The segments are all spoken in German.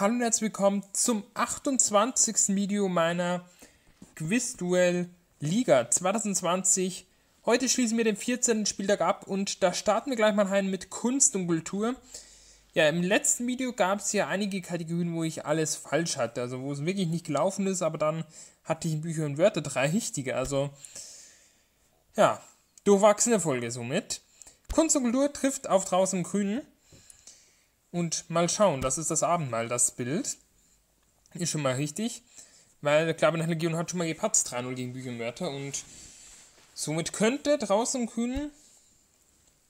Hallo und herzlich willkommen zum 28. Video meiner Quizduell Liga 2020. Heute schließen wir den 14. Spieltag ab und da starten wir gleich mal rein mit Kunst und Kultur. Ja, im letzten Video gab es ja einige Kategorien, wo ich alles falsch hatte, also wo es wirklich nicht gelaufen ist, aber dann hatte ich in Bücher und Wörter drei richtige, also ja, durchwachsene Folge somit. Kunst und Kultur trifft auf draußen Grünen. Und mal schauen, das ist das Abendmahl, das Bild. Ist schon mal richtig. Weil der Klabe nach Legion hat schon mal gepatzt, 3-0 gegen Bügelmörder. Und somit könnte draußen Grünen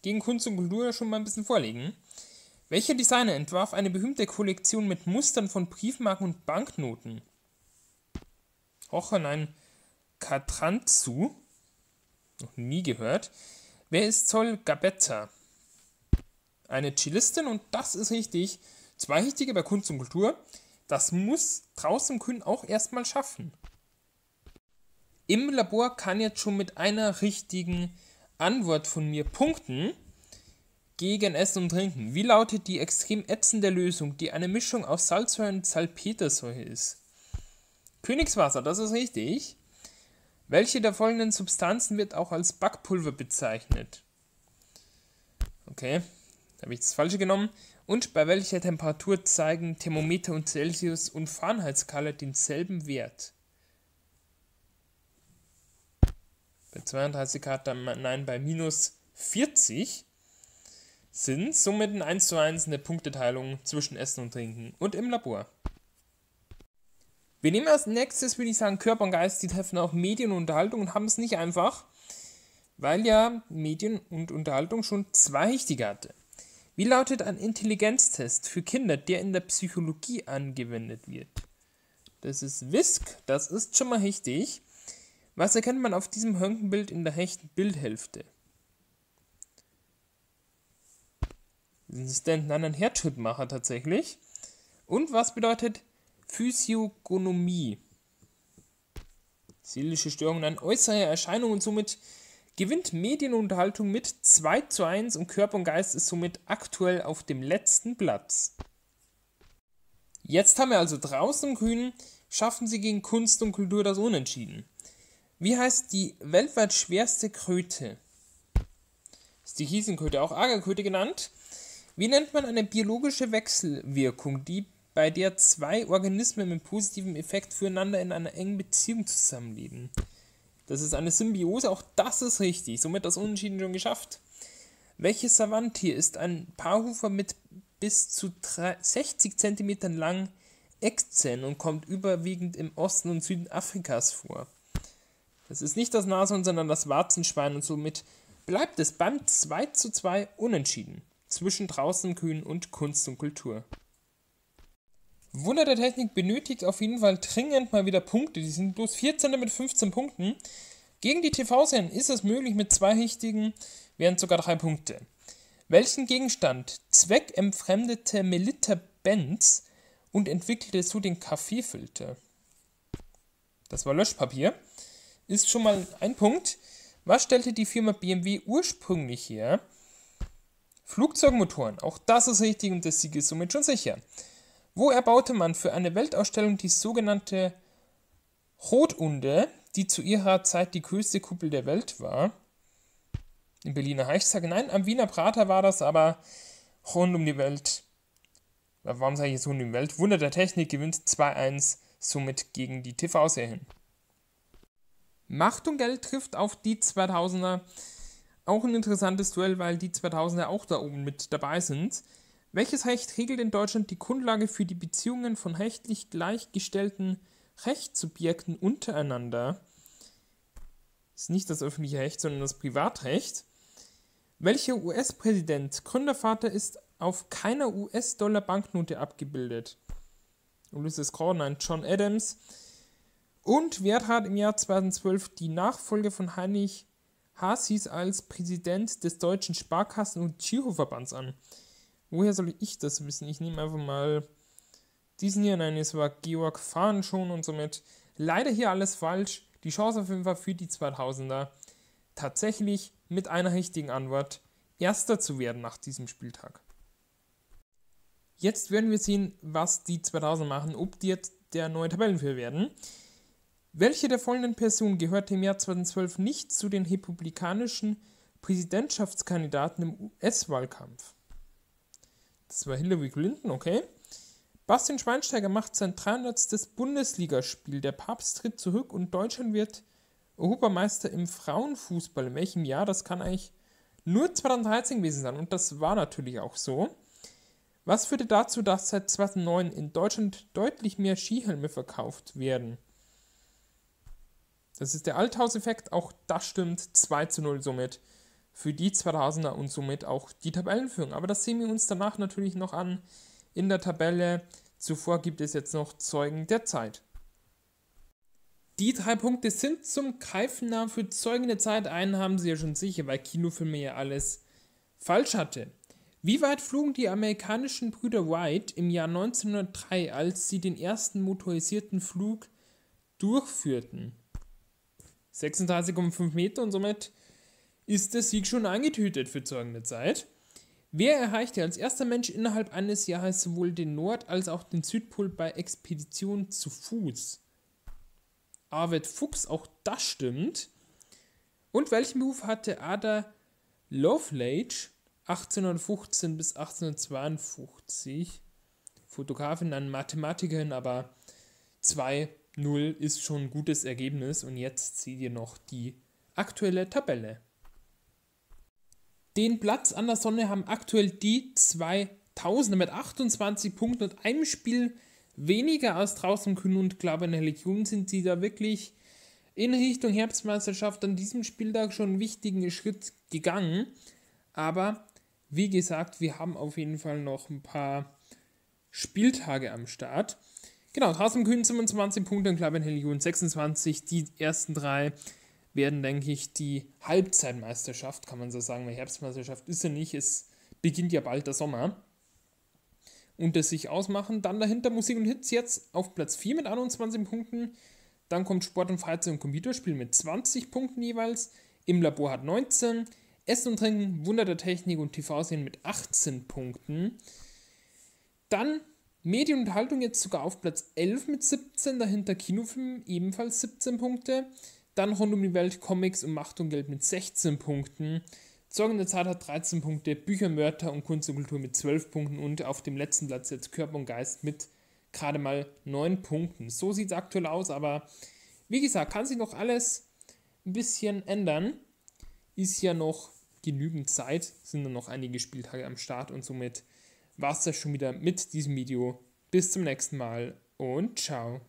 gegen Kunst und Kultur schon mal ein bisschen vorlegen. Welcher Designer entwarf eine berühmte Kollektion mit Mustern von Briefmarken und Banknoten? Hochenein Katranzu. Noch nie gehört. Wer ist Zoll Gabetta? Eine Cellistin und das ist richtig. Zwei richtige bei Kunst und Kultur. Das muss draußen Grün auch erstmal schaffen. Im Labor kann jetzt schon mit einer richtigen Antwort von mir punkten gegen Essen und Trinken. Wie lautet die extrem ätzende Lösung, die eine Mischung aus Salzsäure und Salpetersäure ist? Königswasser, das ist richtig. Welche der folgenden Substanzen wird auch als Backpulver bezeichnet? Okay, da habe ich das Falsche genommen. Und bei welcher Temperatur zeigen Thermometer und Celsius und Fahrenheitskala denselben Wert? Bei 32 Grad, nein, bei minus 40 sind somit ein 1 zu 1 eine Punkteteilung zwischen Essen und Trinken und im Labor. Wir nehmen als nächstes, würde ich sagen, Körper und Geist, die treffen auch Medien und Unterhaltung und haben es nicht einfach, weil ja Medien und Unterhaltung schon zwei richtige hatte. Wie lautet ein Intelligenztest für Kinder, der in der Psychologie angewendet wird? Das ist WISC, das ist schon mal richtig. Was erkennt man auf diesem Röntgenbild in der rechten Bildhälfte? Ist ein Herzschrittmacher tatsächlich. Und was bedeutet Physiognomie. Seelische Störungen an äußere Erscheinungen und somit gewinnt Medienunterhaltung mit 2 zu 1 und Körper und Geist ist somit aktuell auf dem letzten Platz. Jetzt haben wir also draußen im Grünen, schaffen sie gegen Kunst und Kultur das Unentschieden. Wie heißt die weltweit schwerste Kröte? Ist die Hiesenkröte auch Agerkröte genannt? Wie nennt man eine biologische Wechselwirkung, die bei der zwei Organismen mit positivem Effekt füreinander in einer engen Beziehung zusammenleben. Das ist eine Symbiose, auch das ist richtig. Somit das Unentschieden schon geschafft. Welches Savanttier ist ein Paarhufer mit bis zu 60 cm langen Eckzähnen und kommt überwiegend im Osten und Süden Afrikas vor? Das ist nicht das Nashorn, sondern das Warzenschwein und somit bleibt es beim 2 zu 2 unentschieden zwischen draußen Kühen und Kunst und Kultur. Wunder der Technik benötigt auf jeden Fall dringend mal wieder Punkte. Die sind bloß 14. mit 15 Punkten. Gegen die TV-Serien ist es möglich, mit zwei richtigen wären sogar drei Punkte. Welchen Gegenstand zweckentfremdete Melita Benz und entwickelte so den Kaffeefilter? Das war Löschpapier. Ist schon mal ein Punkt. Was stellte die Firma BMW ursprünglich her? Flugzeugmotoren. Auch das ist richtig und der Sieg ist somit schon sicher. Wo erbaute man für eine Weltausstellung die sogenannte Rotunde, die zu ihrer Zeit die größte Kuppel der Welt war? Im Berliner Reichstag? Nein, am Wiener Prater war das aber rund um die Welt. Warum sage ich jetzt rund um die Welt? Wunder der Technik gewinnt 2-1 somit gegen die TV-Serien. Macht und Geld trifft auf die 2000er. Auch ein interessantes Duell, weil die 2000er auch da oben mit dabei sind. Welches Recht regelt in Deutschland die Grundlage für die Beziehungen von rechtlich gleichgestellten Rechtssubjekten untereinander? Das ist nicht das öffentliche Recht, sondern das Privatrecht. Welcher US-Präsident, Gründervater, ist auf keiner US-Dollar-Banknote abgebildet? Ulysses Gordon, ein John Adams. Und wer trat im Jahr 2012 die Nachfolge von Heinrich Hasis als Präsident des Deutschen Sparkassen- und Giroverbands an? Woher soll ich das wissen? Ich nehme einfach mal diesen hier. Nein, es war Georg Fahn schon und somit leider hier alles falsch. Die Chance auf jeden Fall für die 2000er tatsächlich mit einer richtigen Antwort Erster zu werden nach diesem Spieltag. Jetzt werden wir sehen, was die 2000 machen, ob die jetzt der neue Tabellenführer werden. Welche der folgenden Personen gehörte im Jahr 2012 nicht zu den republikanischen Präsidentschaftskandidaten im US-Wahlkampf? Das war Hillary Clinton, okay. Bastian Schweinsteiger macht sein 300. Bundesligaspiel. Der Papst tritt zurück und Deutschland wird Europameister im Frauenfußball. In welchem Jahr? Das kann eigentlich nur 2013 gewesen sein. Und das war natürlich auch so. Was führte dazu, dass seit 2009 in Deutschland deutlich mehr Skihelme verkauft werden? Das ist der Althaus-Effekt. Auch das stimmt. 2 zu 0 somit für die 2000er und somit auch die Tabellenführung. Aber das sehen wir uns danach natürlich noch an in der Tabelle. Zuvor gibt es jetzt noch Zeugen der Zeit. Die drei Punkte sind zum Greifen nah für Zeugen der Zeit. Einen haben sie ja schon sicher, weil Kinofilme ja alles falsch hatte. Wie weit flogen die amerikanischen Brüder White im Jahr 1903, als sie den ersten motorisierten Flug durchführten? 36,5 Meter und somit ist der Sieg schon eingetütet für Zeugen der Zeit. Wer erreichte als erster Mensch innerhalb eines Jahres sowohl den Nord- als auch den Südpol bei Expedition zu Fuß? Arvid Fuchs, auch das stimmt. Und welchen Beruf hatte Ada Lovelace 1815 bis 1852? Fotografin, dann Mathematikerin, aber 2-0 ist schon ein gutes Ergebnis. Und jetzt seht ihr noch die aktuelle Tabelle. Den Platz an der Sonne haben aktuell die 2000 mit 28 Punkten und einem Spiel weniger als draußen können und glaube in der Legion sind sie da wirklich in Richtung Herbstmeisterschaft an diesem Spieltag schon einen wichtigen Schritt gegangen. Aber wie gesagt, wir haben auf jeden Fall noch ein paar Spieltage am Start. Genau, draußen Kühn 27 Punkte und Legion 26. Die ersten drei werden, denke ich, die Halbzeitmeisterschaft, kann man so sagen, weil Herbstmeisterschaft ist ja nicht, es beginnt ja bald der Sommer. Unter sich ausmachen. Dann dahinter Musik und Hits jetzt auf Platz 4 mit 21 Punkten. Dann kommt Sport und Freizeit und Computerspiel mit 20 Punkten jeweils. Im Labor hat 19. Essen und Trinken, Wunder der Technik und TV-Serien mit 18 Punkten. Dann Medien und Haltung jetzt sogar auf Platz 11 mit 17. Dahinter Kinofilm ebenfalls 17 Punkte. Dann rund um die Welt Comics und Macht und Geld mit 16 Punkten. Sorgen der Zeit hat 13 Punkte, Bücher, Mörder und Kunst und Kultur mit 12 Punkten und auf dem letzten Platz jetzt Körper und Geist mit gerade mal 9 Punkten. So sieht es aktuell aus, aber wie gesagt, kann sich noch alles ein bisschen ändern. Ist ja noch genügend Zeit, sind dann noch einige Spieltage am Start und somit war es das schon wieder mit diesem Video. Bis zum nächsten Mal und ciao.